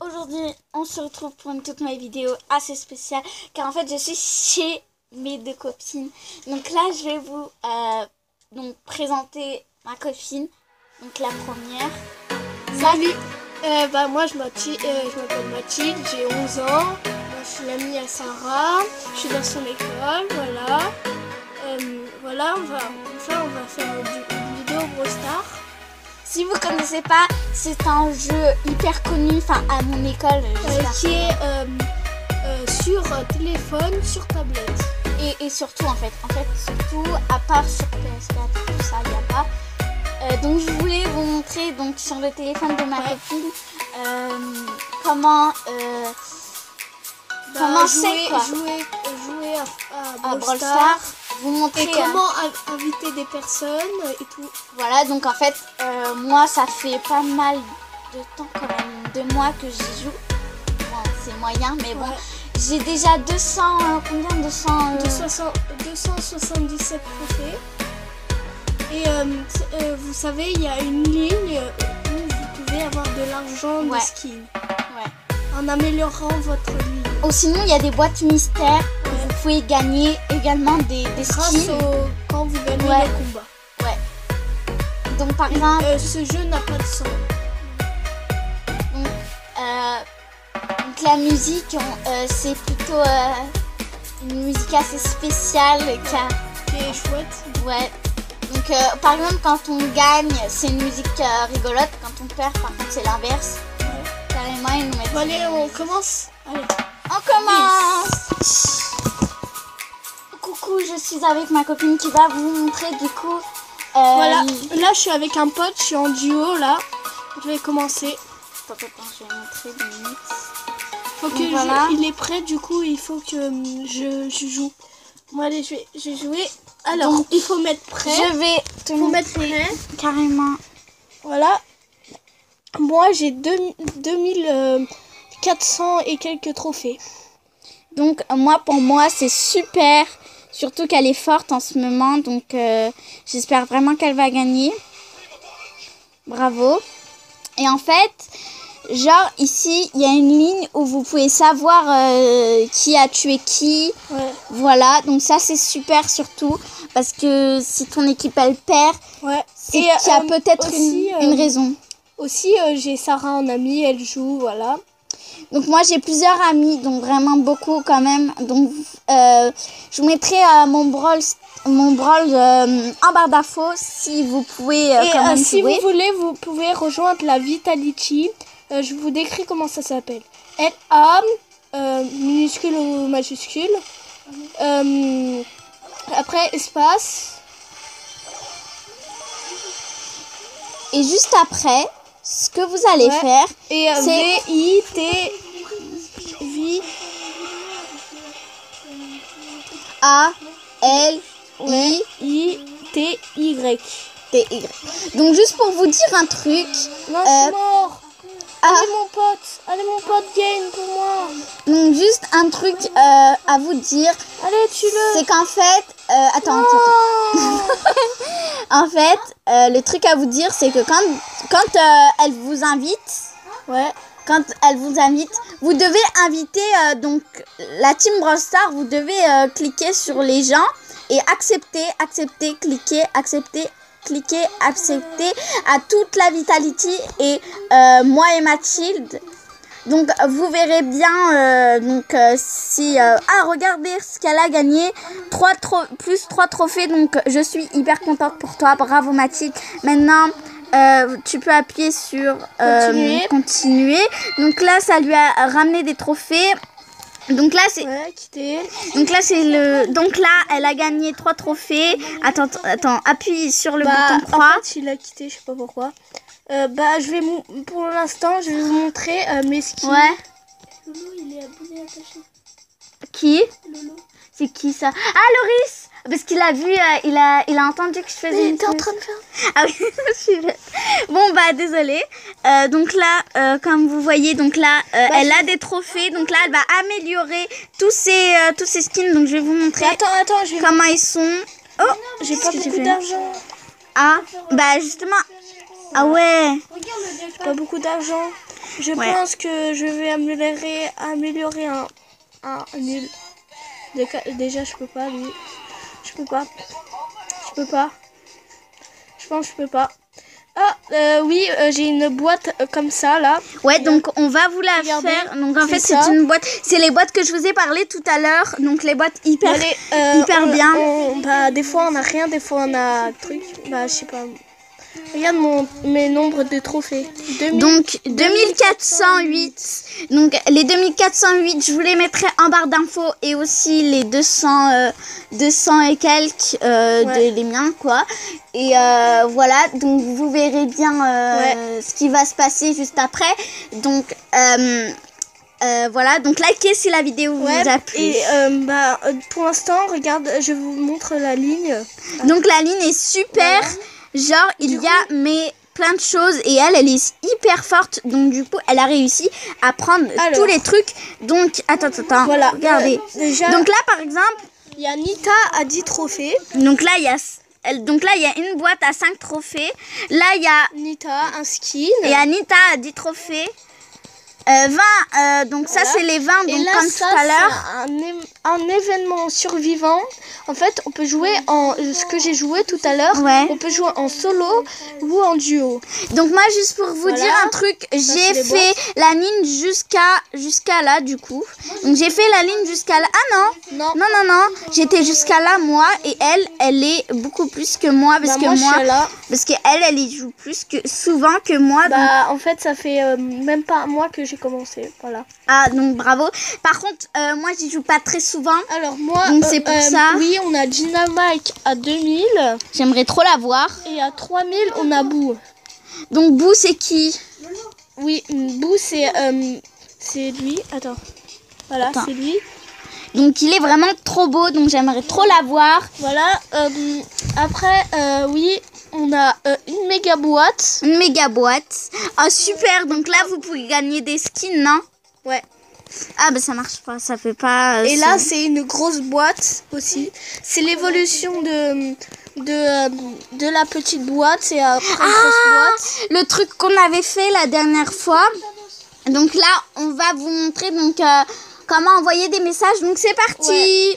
aujourd'hui on se retrouve pour une toute nouvelle vidéo assez spéciale car en fait je suis chez mes deux copines. Donc là je vais vous euh, donc présenter ma copine, donc la première. Salut euh, bah, Moi je m'appelle euh, Mathilde, j'ai 11 ans. Je suis l'amie à Sarah, je suis dans son école, voilà. Voilà, on va, on va faire une, vidéo Brawl Stars. Si vous connaissez pas, c'est un jeu hyper connu, enfin à mon école, euh, qui est euh, euh, sur téléphone, sur tablette. et, et surtout en fait, en fait surtout à part sur PS4 tout ça, il n'y a pas. Donc je voulais vous montrer donc sur le téléphone de ma Ouais. copine comment Bah, comment jouer, à, à Brawl. Vous montrer Et comment inviter des personnes et tout. Voilà, donc en fait, euh, moi, ça fait pas mal de temps quand même, deux mois que j'y joue. Bon, c'est moyen, mais bon. J'ai déjà 200, euh, combien 200 euh, 200 277 trophées. Et euh, vous savez, il y a une ligne où vous pouvez avoir de l'argent Ouais. de skins Ouais. en améliorant votre ligne. Oh, sinon, il y a des boîtes mystères pouvez gagner également des, des Grâce au quand vous gagnez Ouais. le combat. Ouais. Donc, par exemple, Euh, ce jeu n'a pas de son. euh, donc la musique, on- euh, c'est plutôt euh, une musique assez spéciale car Qui est chouette. Ouais. Donc, euh, par exemple, quand on gagne, c'est une musique euh, rigolote. Quand on perd, par contre, c'est l'inverse. Carrément, ils nous mettent. Bon, allez, on commence. Allez. On commence je suis avec ma copine qui va vous montrer du coup. euh, Voilà. Là, je suis avec un pote. Je suis en duo là. Je vais commencer. Attends, attends, je vais montrer deux minutes. Faut que Donc, voilà. je- il est prêt. Du coup, il faut que hum, je, je joue. Bon, allez, je vais, je vais jouer. Alors, Donc, il faut mettre prêt. Je vais te faut mettre prêt. carrément. Voilà. Moi, j'ai deux- 2400 et quelques trophées. Donc, euh, moi, pour moi, c'est super. Surtout qu'elle est forte en ce moment. Donc, euh, j'espère vraiment qu'elle va gagner. Bravo. Et en fait, genre ici, il y a une ligne où vous pouvez savoir euh, qui a tué qui. Ouais. Voilà. Donc, ça, c'est super surtout. Parce que si ton équipe, elle perd, Ouais. c'est qu'il y a euh, peut-être une, raison. Aussi, j'ai Sarah en amie. Elle joue. Voilà. Donc moi j'ai plusieurs amis, donc vraiment beaucoup quand même. Donc euh, je vous mettrai euh, mon brawl, mon brawl euh, en barre d'infos si vous pouvez et quand même si jouer. vous voulez, vous pouvez rejoindre la Vitality. Je vous décris comment ça s'appelle. L-A, euh, minuscule ou majuscule. Après, espace. Et juste après, ce que vous allez Ouais. faire, Et C'est- V-I-T. A L I I-T-Y. T Y. Donc juste pour vous dire un truc, Non, Euh, mort. ah. Allez, mon pote. Allez, mon pote, gagne pour moi. donc juste un truc euh, à vous dire, Allez, tue-le. c'est qu'en fait, euh, attends, attends, attends. En fait, euh, le truc à vous dire, c'est que quand, quand elle vous invite, Ouais. Quand elle vous invite, vous devez inviter euh, donc la team Brawl Star, vous devez euh, cliquer sur les gens et accepter, accepter, cliquer, accepter, cliquer, accepter à toute la Vitality et euh, moi et Mathilde. Donc vous verrez bien donc si ah regardez ce qu'elle a gagné. Trois tro- plus trois trophées donc je suis hyper contente pour toi. Bravo Mathilde. Maintenant euh, tu peux appuyer sur euh, Continuer. continuer. donc là ça lui a ramené des trophées donc là c'est Ouais, donc là c'est le donc là elle a gagné trois trophées attends attends appuie sur le Bah, bouton croix en fait, il a quitté, je sais pas pourquoi. Euh, bah, je vais, pour l'instant, je vais vous montrer euh, mes skins. ouais Lolo, il est abonné attaché. qui? Lolo. C'est qui ça? Ah Loris Parce qu'il a vu, euh, il, a, il a entendu que je faisais Mais une t'es en train de faire. Ah oui, je suis bête. Bon bah désolé. Euh, donc là, euh, comme vous voyez, donc là, Bah, elle a des trophées. Donc là, elle va améliorer tous ces, euh, tous ces skins. Donc je vais vous montrer attends, attends, je vais. comment ils sont. Oh, J'ai pas beaucoup d'argent. Ah, bah justement. Ah ouais. J'ai pas beaucoup d'argent. Je Ouais. pense que je vais améliorer, améliorer un, un nul. Déjà, je peux pas, lui. Je peux pas. Je peux pas. Je pense que je peux pas. Ah, euh, oui, euh, j'ai une boîte euh, comme ça, là. Ouais, donc on va vous la Regardez, faire. Donc en fait, c'est une boîte. C'est les boîtes que je vous ai parlé tout à l'heure. Donc les boîtes hyper. Allez, hyper on- bien. on- bah, des fois, on a rien, des fois, on a truc. Bah, je sais pas. Regarde mon, mes nombres de trophées. 2000. Donc 2408. Donc les 2408, je vous les mettrai en barre d'infos et aussi les 200, euh, 200 et quelques euh, Ouais. de les miens quoi. Et euh, voilà, donc vous verrez bien euh, ce qui va se passer juste après. Donc euh, euh, voilà, donc likez si la vidéo Ouais, vous a plu. et euh, bah, euh, pour l'instant, regarde, je vous montre la ligne. Donc la ligne est super. Genre, il y a mais plein de choses et elle, elle est hyper forte. Donc du coup, elle a réussi à prendre Alors. tous les trucs. Donc, attends, attends, attends. Voilà, regardez. euh, déjà, Donc là, par exemple, il y a Nita à 10 trophées. donc là, il y a... elle- Donc là, il y a une boîte à 5 trophées. Là, il y a... Nita, un skin. Et Anita a 10 trophées. Euh, 20, euh, donc ça c'est les 20, Et donc là, comme ça, tout à l'heure. un, un événement survivant. En fait, on peut jouer en ce que j'ai joué tout à l'heure. Ouais. On peut jouer en solo ou en duo. Donc moi juste pour vous Voilà. dire un truc, j'ai fait la ligne jusqu'à jusqu'à là du coup. Donc j'ai fait la ligne jusqu'à là. Ah non, Non. non non non, j'étais jusqu'à là moi et elle, elle est beaucoup plus que moi parce Bah, que moi, je moi, là. parce que elle, elle y joue plus que souvent que moi. donc- Bah, en fait, ça fait euh, même pas un mois que j'ai commencé. Voilà. ah donc bravo. Par contre, euh, moi j'y joue pas très souvent. Alors, moi, Donc, c'est pour ça. oui, on a Gina Mike à 2000 J'aimerais trop la voir. et à 3000, on a Boo. Donc Boo c'est qui? Oui, Boo, c'est euh, c'est lui. Attends. Voilà, c'est lui. Donc il est vraiment trop beau, donc j'aimerais trop la voir. Voilà. euh, après, euh, oui, on a euh, une méga boîte. Une méga boîte. Ah super, donc là vous pouvez gagner des skins, non Ouais. Ah bah ça marche pas, ça fait pas. Et là, c'est une grosse boîte aussi. C'est l'évolution de, de, de la petite boîte. C'est Ah boîte. le truc qu'on avait fait la dernière fois. Donc là, on va vous montrer donc euh, comment envoyer des messages? Donc c'est parti.